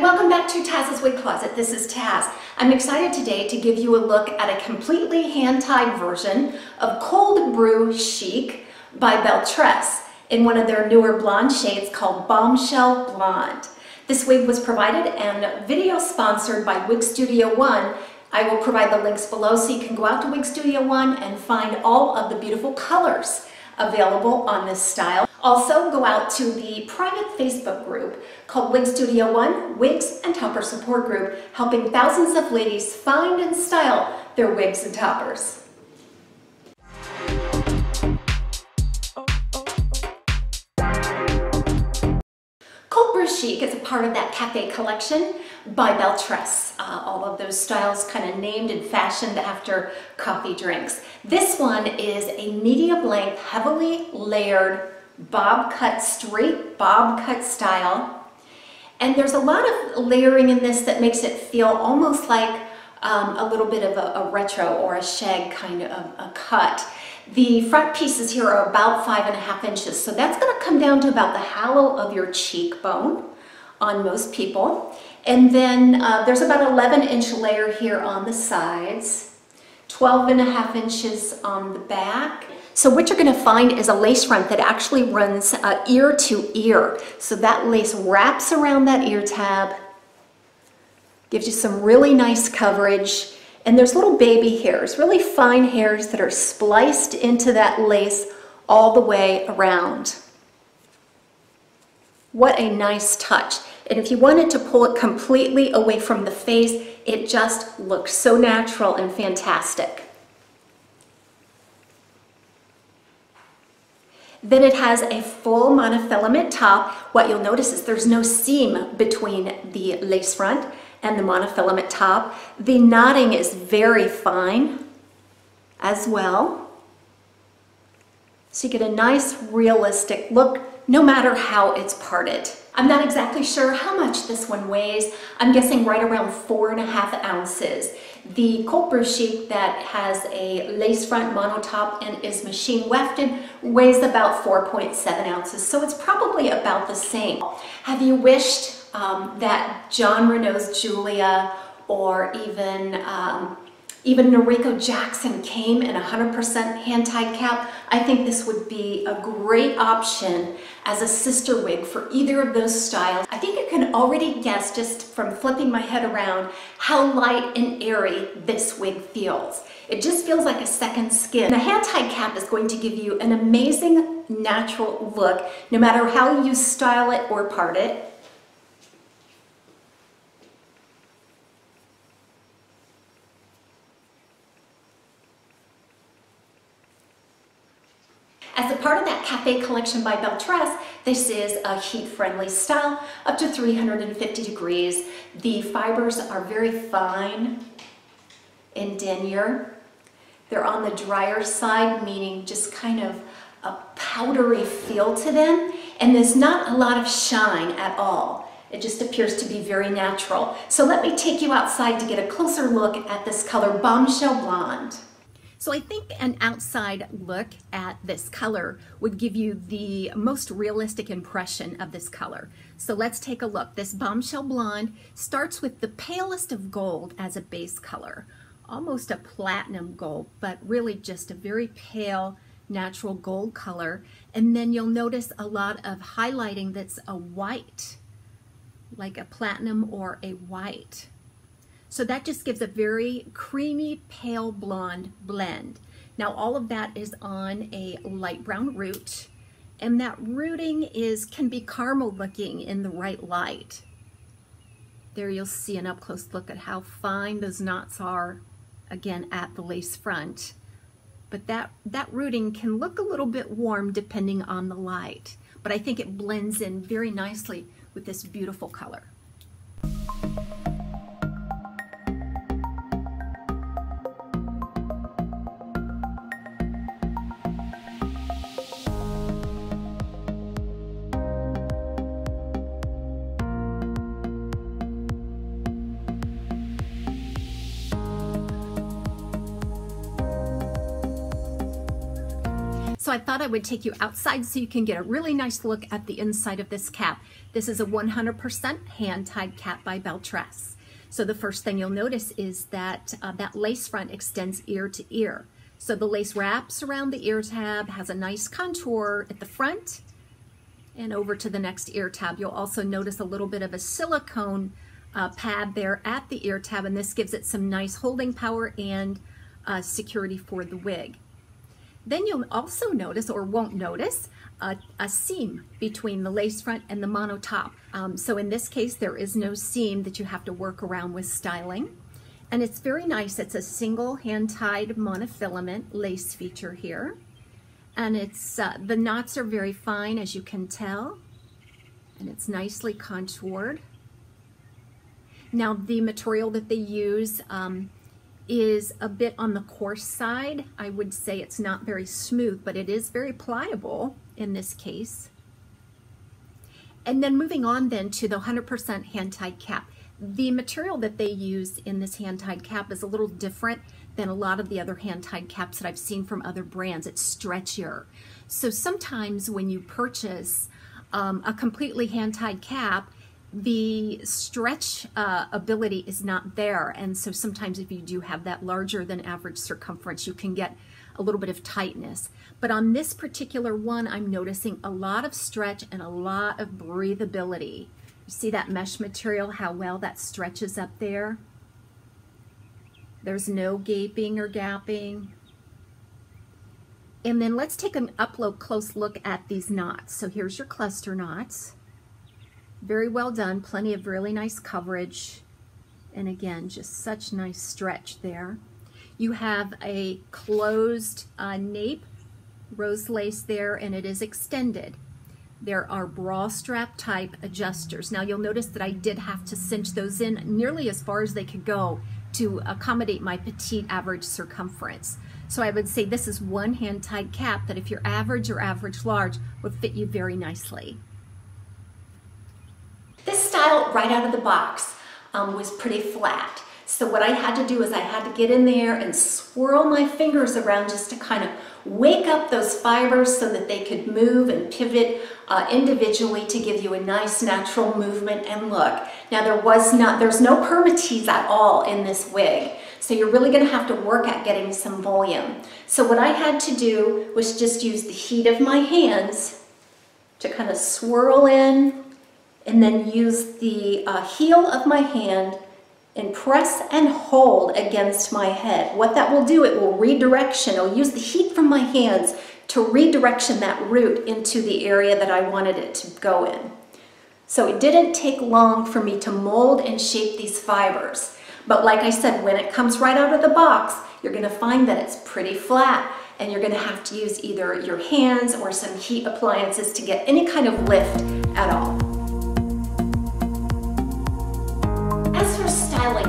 welcome back to Taz's Wig Closet. This is Taz. I'm excited today to give you a look at a completely hand-tied version of Cold Brew Chic by Belle Tress in one of their newer blonde shades called Bombshell Blonde. This wig was provided and video sponsored by Wig Studio One. I will provide the links below so you can go out to Wig Studio One and find all of the beautiful colors available on this style. Also, go out to the private Facebook group called Wig Studio One Wigs and Topper Support Group, helping thousands of ladies find and style their wigs and toppers. Chic is a part of that cafe collection by Belle Tress. Uh, all of those styles kind of named and fashioned after coffee drinks. This one is a medium length, heavily layered bob cut, straight bob cut style. And there's a lot of layering in this that makes it feel almost like um, a little bit of a, a, retro or a shag kind of a cut. The front pieces here are about five and a half inches, so that's gonna come down to about the hollow of your cheekbone on most people. And then uh, there's about 11 inch layer here on the sides, 12 and a half inches on the back, so what you're gonna find is a lace front that actually runs uh, ear to ear. So that lace wraps around that ear tab, gives you some really nice coverage. And there's little baby hairs, really fine hairs that are spliced into that lace all the way around. What a nice touch. And if you wanted to pull it completely away from the face, it just looks so natural and fantastic. Then it has a full monofilament top. What you'll notice is there's no seam between the lace front and the monofilament top. The knotting is very fine as well. So you get a nice realistic look no matter how it's parted. I'm not exactly sure how much this one weighs. I'm guessing right around four and a half ounces. The Brew Chic that has a lace front monotop and is machine wefted weighs about 4.7 ounces, so it's probably about the same. Have you wished um, that Jon Renau's Julia or even um, even Noriko Jackson came in 100% hand-tied cap. I think this would be a great option as a sister wig for either of those styles. I think you can already guess just from flipping my head around how light and airy this wig feels. It just feels like a second skin. The hand-tied cap is going to give you an amazing natural look no matter how you style it or part it. As a collection by Belle Tress, this is a heat-friendly style up to 350 degrees. The fibers are very fine and denier. They're on the drier side, meaning just kind of a powdery feel to them, and there's not a lot of shine at all. It just appears to be very natural. So let me take you outside to get a closer look at this color, Bombshell Blonde. So I think an outside look at this color would give you the most realistic impression of this color. So let's take a look. This Bombshell Blonde starts with the palest of gold as a base color, almost a platinum gold, but really just a very pale natural gold color. And then you'll notice a lot of highlighting that's a white, like a platinum or a white. So that just gives a very creamy pale blonde blend. Now all of that is on a light brown root and that rooting is can be caramel looking in the right light. There you'll see an up close look at how fine those knots are again at the lace front. But that, that rooting can look a little bit warm depending on the light. But I think it blends in very nicely with this beautiful color. So I thought I would take you outside so you can get a really nice look at the inside of this cap. This is a 100% hand-tied cap by Belle Tress. So the first thing you'll notice is that uh, that lace front extends ear to ear. So the lace wraps around the ear tab, has a nice contour at the front, and over to the next ear tab. You'll also notice a little bit of a silicone uh, pad there at the ear tab, and this gives it some nice holding power and uh, security for the wig. Then you'll also notice, or won't notice, a, a, seam between the lace front and the mono top. Um, so in this case, there is no seam that you have to work around with styling. And it's very nice. It's a single hand-tied monofilament lace feature here. And it's uh, the knots are very fine, as you can tell. And it's nicely contoured. Now, the material that they use um, is a bit on the coarse side. I would say it's not very smooth, but it is very pliable in this case. And then moving on then to the 100% hand-tied cap. The material that they use in this hand-tied cap is a little different than a lot of the other hand-tied caps that I've seen from other brands. It's stretchier. So sometimes when you purchase um, a completely hand-tied cap, the stretch uh, ability is not there. And so sometimes if you do have that larger than average circumference, you can get a little bit of tightness. But on this particular one, I'm noticing a lot of stretch and a lot of breathability. You see that mesh material, how well that stretches up there? There's no gaping or gapping. And then let's take an up close look at these knots. So here's your cluster knots. Very well done, plenty of really nice coverage. And again, just such nice stretch there. You have a closed uh, nape rose lace there and it is extended. There are bra strap type adjusters. Now you'll notice that I did have to cinch those in nearly as far as they could go to accommodate my petite average circumference. So I would say this is one hand tied cap that if you're average or average large would fit you very nicely style right out of the box um, was pretty flat. So what I had to do is I had to get in there and swirl my fingers around just to kind of wake up those fibers so that they could move and pivot uh, individually to give you a nice natural movement and look. Now there was not, there's no permatease at all in this wig. So you're really gonna have to work at getting some volume. So what I had to do was just use the heat of my hands to kind of swirl in and then use the uh, heel of my hand and press and hold against my head. What that will do, it will redirection. It'll use the heat from my hands to redirection that root into the area that I wanted it to go in. So it didn't take long for me to mold and shape these fibers. But like I said, when it comes right out of the box, you're gonna find that it's pretty flat and you're gonna have to use either your hands or some heat appliances to get any kind of lift at all.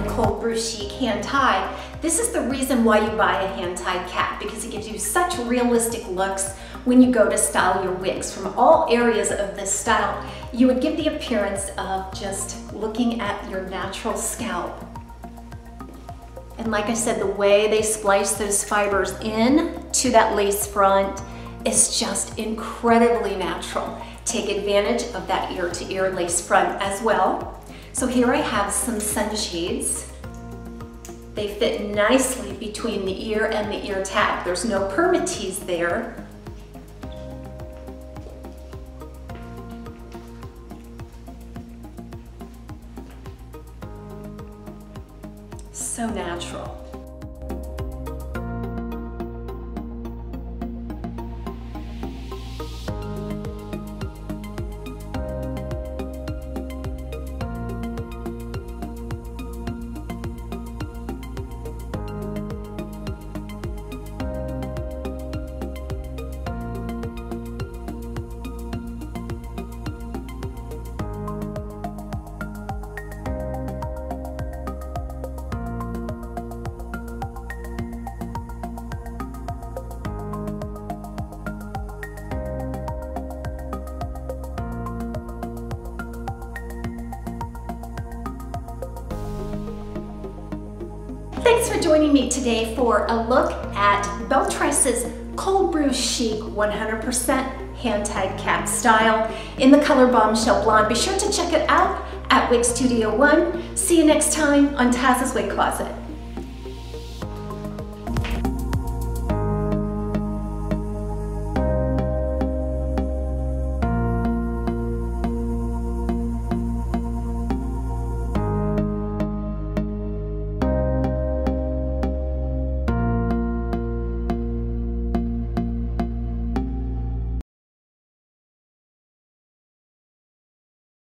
Cold brew chic hand tie, this is the reason why you buy a hand tied cap because it gives you such realistic looks when you go to style your wigs. From all areas of this style, you would give the appearance of just looking at your natural scalp. And like I said, the way they splice those fibers in to that lace front is just incredibly natural. Take advantage of that ear-to-ear -ear lace front as well. So here I have some sunshades. They fit nicely between the ear and the ear tab. There's no permatease there. So natural. Thanks for joining me today for a look at Belle Tress's cold brew chic 100% hand tied cap style in the color bombshell blonde. Be sure to check it out at Wig Studio One. See you next time on Taz's Wig Closet.